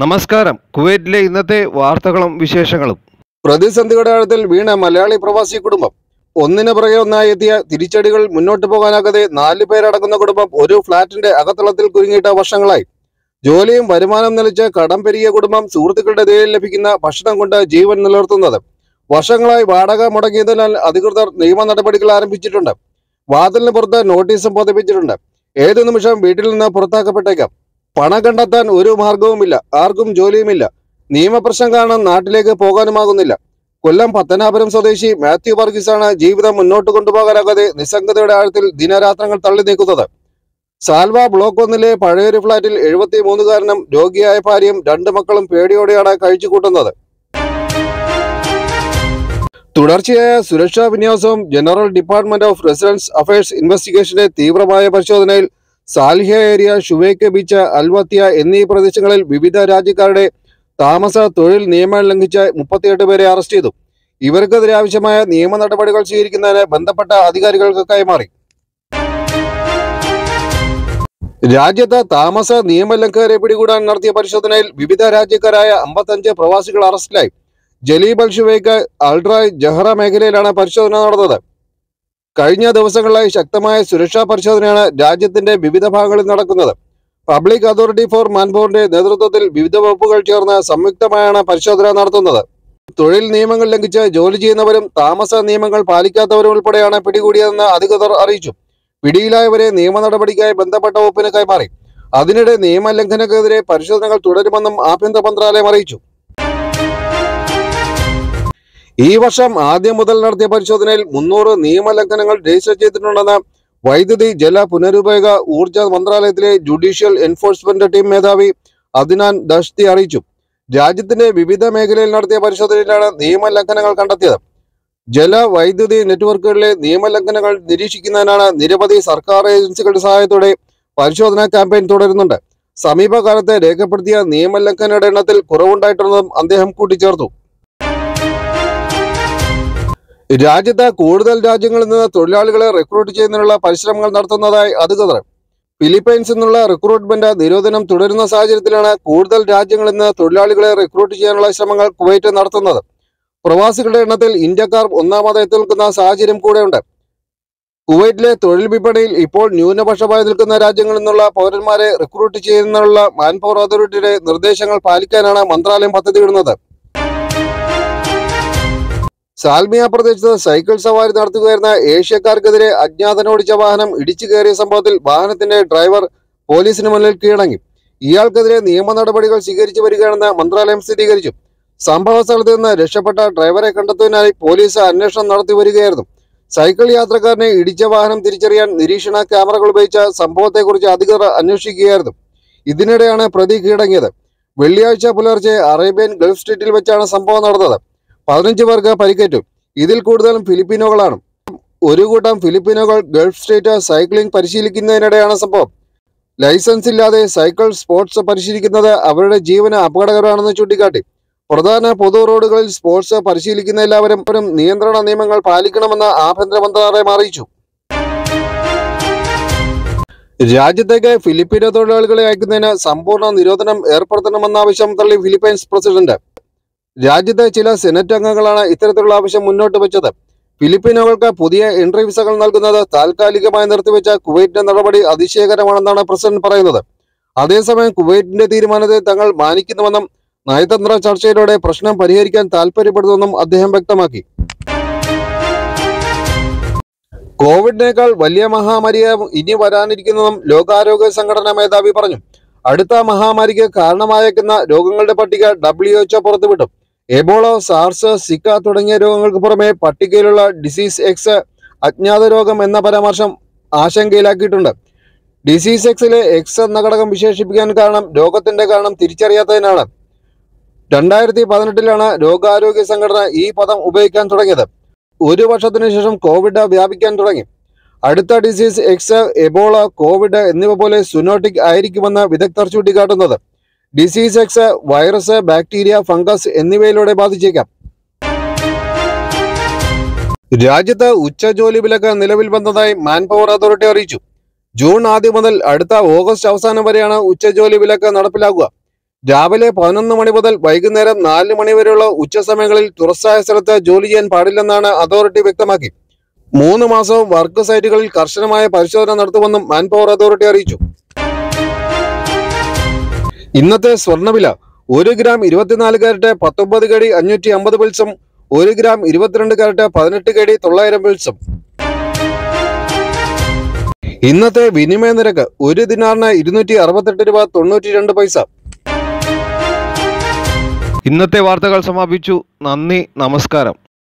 നമസ്കാരം. കുവൈറ്റിലെ ഇന്നത്തെ വാർത്തകളും വിശേഷങ്ങളും. പ്രതിസന്ധിയുടെ ആഴത്തിൽ വീണ മലയാളി പ്രവാസി കുടുംബം. ഒന്നിനു പുറകെ ഒന്നായി എത്തിയ തിരിച്ചടികൾ മുന്നോട്ട് പോകാനാകാതെ നാലു പേരടങ്ങുന്ന കുടുംബം ഒരു ഫ്ളാറ്റിന്റെ അകത്തളത്തിൽ കുരുങ്ങിയിട്ട വർഷങ്ങളായി. ജോലിയും വരുമാനം നിലച്ച് കടം പെരുകിയ കുടുംബം സുഹൃത്തുക്കളുടെ ദയയിൽ ലഭിക്കുന്ന ഭക്ഷണം കൊണ്ട് ജീവൻ നിലനിർത്തുന്നത്. വർഷങ്ങളായി വാടക മുടങ്ങിയതിനാൽ അധികൃതർ നിയമ നടപടികൾ ആരംഭിച്ചിട്ടുണ്ട്. വാതിലിന് പുറത്ത് നോട്ടീസും പതിപ്പിച്ചിട്ടുണ്ട് ഏതു നിമിഷം വീട്ടിൽ നിന്ന് പുറത്താക്കപ്പെട്ടേക്കാം. പണം കണ്ടെത്താൻ ഒരു മാർഗവുമില്ല. ആർക്കും ജോലിയുമില്ല. നിയമപ്രശ്നം കാരണം നാട്ടിലേക്ക് പോകാനുമാകുന്നില്ല. കൊല്ലം പത്തനാപുരം സ്വദേശി മാത്യു വർഗീസാണ് ജീവിതം മുന്നോട്ട് കൊണ്ടുപോകാനാകാതെ നിസ്സംഗതയുടെ ആഴത്തിൽ ദിനരാത്രങ്ങൾ തള്ളി നീക്കുന്നത്. സാൽവ ബ്ലോക്ക് ഒന്നിലെ പഴയൊരു ഫ്ളാറ്റിൽ എഴുപത്തി മൂന്നുകാരനും രോഗിയായ ഭാര്യയും രണ്ട് മക്കളും പേടിയോടെയാണ് കഴിച്ചുകൂട്ടുന്നത്. തുടർച്ചയായ സുരക്ഷാ വിന്യാസവും general department of residence affairs ഇൻവെസ്റ്റിഗേഷന്റെ തീവ്രമായ പരിശോധനയിൽ സാൽഹ്യ ഏരിയ ഷുവേക്ക് ബീച്ച് അൽവത്തിയ എന്നീ പ്രദേശങ്ങളിൽ വിവിധ രാജ്യക്കാരുടെ താമസ തൊഴിൽ നിയമം ലംഘിച്ച് മുപ്പത്തിയെട്ട് പേരെ അറസ്റ്റ് ചെയ്തു. ഇവർക്കെതിരെ ആവശ്യമായ നിയമ നടപടികൾ സ്വീകരിക്കുന്നതിന് ബന്ധപ്പെട്ട അധികാരികൾക്ക് കൈമാറി രാജ്യത്ത് താമസ നിയമലംഘകരെ പിടികൂടാൻ നടത്തിയ പരിശോധനയിൽ വിവിധ രാജ്യക്കാരായ അമ്പത്തഞ്ച് പ്രവാസികൾ അറസ്റ്റിലായി. ജലീബ് അൽ ഷുവൈക്ക് അൾട്രായ് ജഹ്റ മേഖലയിലാണ് പരിശോധന നടന്നത്. കഴിഞ്ഞ ദിവസങ്ങളിലായി ശക്തമായ സുരക്ഷാ പരിശോധനയാണ് രാജ്യത്തിന്റെ വിവിധ ഭാഗങ്ങളിൽ നടക്കുന്നത്. പബ്ലിക് അതോറിറ്റി ഫോർ മാൻപവറിന്റെ നേതൃത്വത്തിൽ വിവിധ വകുപ്പുകൾ ചേർന്ന് സംയുക്തമായാണ് പരിശോധന നടത്തുന്നത്. തൊഴിൽ നിയമങ്ങൾ ലംഘിച്ച് ജോലി ചെയ്യുന്നവരും താമസ നിയമങ്ങൾ പാലിക്കാത്തവരും ഉൾപ്പെടെയാണ് പിടികൂടിയതെന്ന് അധികൃതർ അറിയിച്ചു. പിടിയിലായവരെ നിയമ നടപടിക്കായി ബന്ധപ്പെട്ട വകുപ്പിന് കൈമാറി. അതിനിടെ നിയമലംഘനക്കെതിരെ പരിശോധനകൾ തുടരുമെന്നും ആഭ്യന്തര മന്ത്രാലയം അറിയിച്ചു. ഈ വർഷം ആദ്യം മുതൽ നടത്തിയ പരിശോധനയിൽ മുന്നൂറ് നിയമലംഘനങ്ങൾ രജിസ്റ്റർ ചെയ്തിട്ടുണ്ടെന്ന് വൈദ്യുതി ജല പുനരുപയോഗ ഊർജ മന്ത്രാലയത്തിലെ ജുഡീഷ്യൽ എൻഫോഴ്സ്മെന്റ് ടീം മേധാവി അദിനാൻ ദഷ്തി അറിയിച്ചു. രാജ്യത്തിന്റെ വിവിധ മേഖലയിൽ നടത്തിയ പരിശോധനയിലാണ് നിയമലംഘനങ്ങൾ കണ്ടെത്തിയത്. ജല വൈദ്യുതി നെറ്റ്വർക്കുകളിലെ നിയമലംഘനങ്ങൾ നിരീക്ഷിക്കുന്നതിനാണ് നിരവധി സർക്കാർ ഏജൻസികളുടെ സഹായത്തോടെ പരിശോധനാ ക്യാമ്പയിൻ തുടരുന്നുണ്ട്. സമീപകാലത്തെ രേഖപ്പെടുത്തിയ നിയമലംഘനയുടെ എണ്ണത്തിൽ കുറവുണ്ടായിട്ടുണ്ടെന്നും അദ്ദേഹം കൂട്ടിച്ചേർത്തു. രാജ്യത്ത് കൂടുതൽ രാജ്യങ്ങളിൽ നിന്ന് തൊഴിലാളികളെ റിക്രൂട്ട് ചെയ്യുന്നതിനുള്ള പരിശ്രമങ്ങൾ നടത്തുന്നതായി അധികൃതർ. ഫിലിപ്പൈൻസിൽ നിന്നുള്ള റിക്രൂട്ട്മെന്റ് നിരോധനം തുടരുന്ന സാഹചര്യത്തിലാണ് കൂടുതൽ രാജ്യങ്ങളിൽ നിന്ന് തൊഴിലാളികളെ റിക്രൂട്ട് ചെയ്യാനുള്ള ശ്രമങ്ങൾ കുവൈറ്റ് നടത്തുന്നത്. പ്രവാസികളുടെ എണ്ണത്തിൽ ഇന്ത്യക്കാർ ഒന്നാമതായി നിൽക്കുന്ന സാഹചര്യം കൂടെയുണ്ട്. കുവൈറ്റിലെ തൊഴിൽ വിപണിയിൽ ഇപ്പോൾ ന്യൂനപക്ഷമായി നിൽക്കുന്ന രാജ്യങ്ങളിൽ നിന്നുള്ള പൗരന്മാരെ റിക്രൂട്ട് ചെയ്യുന്നതിനുള്ള മാൻപവർ അതോറിറ്റിയുടെ നിർദ്ദേശങ്ങൾ പാലിക്കാനാണ് മന്ത്രാലയം പദ്ധതിയിടുന്നത്. സാൽമിയ പ്രദേശത്ത് സൈക്കിൾ സവാരി നടത്തുകയായിരുന്ന ഏഷ്യക്കാർക്കെതിരെ അജ്ഞാതനോടിച്ച വാഹനം ഇടിച്ചു കയറിയ സംഭവത്തിൽ വാഹനത്തിന്റെ ഡ്രൈവർ പോലീസിന് മുന്നിൽ കീഴടങ്ങി. ഇയാൾക്കെതിരെ നിയമ നടപടികൾ സ്വീകരിച്ചു വരികയാണെന്ന് മന്ത്രാലയം സ്ഥിരീകരിച്ചു. സംഭവ സ്ഥലത്ത് നിന്ന് രക്ഷപ്പെട്ട ഡ്രൈവറെ കണ്ടെത്തുന്നതിനായി പോലീസ് അന്വേഷണം നടത്തി വരികയായിരുന്നു. സൈക്കിൾ യാത്രക്കാരനെ ഇടിച്ച വാഹനം തിരിച്ചറിയാൻ നിരീക്ഷണ ക്യാമറകൾ ഉപയോഗിച്ച സംഭവത്തെക്കുറിച്ച് അധികൃതർ അന്വേഷിക്കുകയായിരുന്നു. ഇതിനിടെയാണ് പ്രതി കീഴടങ്ങിയത്. വെള്ളിയാഴ്ച പുലർച്ചെ അറേബ്യൻ ഗൾഫ് സ്ട്രീറ്റിൽ വെച്ചാണ് സംഭവം നടന്നത്. പതിനഞ്ച് പേർക്ക് പരിക്കേറ്റു. ഇതിൽ കൂടുതലും ഫിലിപ്പീനോകളാണ്. ഒരു കൂട്ടം ഫിലിപ്പീനോകൾ ഗൾഫ് സ്റ്റേറ്റ് സൈക്ലിംഗ് പരിശീലിക്കുന്നതിനിടെയാണ് സംഭവം. ലൈസൻസ് ഇല്ലാതെ സൈക്കിൾ സ്പോർട്സ് പരിശീലിക്കുന്നത് അവരുടെ ജീവന് അപകടകരമാണെന്ന് ചൂണ്ടിക്കാട്ടി. പ്രധാന പൊതു റോഡുകളിൽ സ്പോർട്സ് പരിശീലിക്കുന്ന എല്ലാവരും നിയന്ത്രണ നിയമങ്ങൾ പാലിക്കണമെന്ന് ആഭ്യന്തര മന്ത്രാലയം അറിയിച്ചു. രാജ്യത്തേക്ക് ഫിലിപ്പീനോ തൊഴിലാളികളെ അയക്കുന്നതിന് സമ്പൂർണ നിരോധനം ഏർപ്പെടുത്തണമെന്ന ആവശ്യം തള്ളി ഫിലിപ്പൈൻസ് പ്രസിഡന്റ്. രാജ്യത്തെ ചില സെനറ്റ് അംഗങ്ങളാണ് ഇത്തരത്തിലുള്ള ആവശ്യം മുന്നോട്ട് വെച്ചത്. ഫിലിപ്പീനുകൾക്ക് പുതിയ എൻട്രി വിസകൾ നൽകുന്നത് താൽക്കാലികമായി നിർത്തിവെച്ച കുവൈറ്റിന്റെ നടപടി അതിശയകരമാണെന്നാണ് പ്രസിഡന്റ് പറയുന്നത്. അതേസമയം കുവൈറ്റിന്റെ തീരുമാനത്തെ തങ്ങൾ മാനിക്കുന്നുവെന്നും നയതന്ത്ര ചർച്ചയിലൂടെ പ്രശ്നം പരിഹരിക്കാൻ താൽപര്യപ്പെടുന്നുവെന്നും അദ്ദേഹം വ്യക്തമാക്കി. കോവിഡിനേക്കാൾ വലിയ മഹാമാരിയാകും ഇനി വരാനിരിക്കുന്നതും ലോകാരോഗ്യ സംഘടനാ മേധാവി പറഞ്ഞു. അടുത്ത മഹാമാരിക്ക് കാരണമായേക്കുന്ന രോഗങ്ങളുടെ പട്ടിക ഡബ്ല്യു എച്ച്ഒ പുറത്തുവിട്ടു. എബോള സാർസ് സിക്ക തുടങ്ങിയ രോഗങ്ങൾക്ക് പുറമെ പട്ടികയിലുള്ള ഡിസീസ് എക്സ് അജ്ഞാത രോഗം എന്ന പരാമർശം ആശങ്കയിലാക്കിയിട്ടുണ്ട്. ഡിസീസ് എക്സിലെ എക്സ് എന്ന ഘടകം വിശേഷിപ്പിക്കാൻ കാരണം രോഗത്തിന്റെ കാരണം തിരിച്ചറിയാത്തതിനാണ്. രണ്ടായിരത്തി പതിനെട്ടിലാണ് രോഗാരോഗ്യ സംഘടന ഈ പദം ഉപയോഗിക്കാൻ തുടങ്ങിയത്. ഒരു വർഷത്തിനു ശേഷം കോവിഡ് വ്യാപിക്കാൻ തുടങ്ങി. അടുത്ത ഡിസീസ് എക്സ് എബോള കോവിഡ് എന്നിവ പോലെ സുനോട്ടിക് ആയിരിക്കുമെന്ന് വിദഗ്ധർ ചൂണ്ടിക്കാട്ടുന്നത്. Disease X virus bacteria fungus എന്നിവയിലൂടെ ബാധിച്ചേക്കാം. രാജ്യത്ത് ഉച്ചജോലി വിലക്ക് നിലവിൽ വന്നതായി മാൻപവർ അതോറിറ്റി അറിയിച്ചു. ജൂൺ ആദ്യം മുതൽ അടുത്ത ഓഗസ്റ്റ് അവസാനം വരെയാണ് ഉച്ചജോലി വിലക്ക് നടപ്പിലാക്കുക. രാവിലെ പതിനൊന്ന് മണി മുതൽ വൈകുന്നേരം നാല് മണി വരെയുള്ള ഉച്ചസമയങ്ങളിൽ തുറസായ സ്ഥലത്ത് ജോലി ചെയ്യാൻ പാടില്ലെന്നാണ് അതോറിറ്റി വ്യക്തമാക്കി. മൂന്ന് മാസവും വർക്ക് സൈറ്റുകളിൽ കർശനമായ പരിശോധന നടത്തുമെന്നും മാൻപവർ അതോറിറ്റി അറിയിച്ചു. ഇന്നത്തെ സ്വർണവില ഒരു ഗ്രാം ഇരുപത്തിനാല് കാരറ്റ് പത്തൊമ്പത് കടി അഞ്ഞൂറ്റി അമ്പത് പിൽസും ഒരു ഗ്രാം ഇരുപത്തിരണ്ട് കാരറ്റ് പതിനെട്ട് കടി തൊള്ളായിരം പിൽസും ഇന്നത്തെ വിനിമയ നിരക്ക് ഒരു ദിനാറിന് ഇരുന്നൂറ്റി അറുപത്തെട്ട് രൂപ തൊണ്ണൂറ്റി രണ്ട് പൈസ. ഇന്നത്തെ വാർത്തകൾ സമാപിച്ചു. നന്ദി നമസ്കാരം.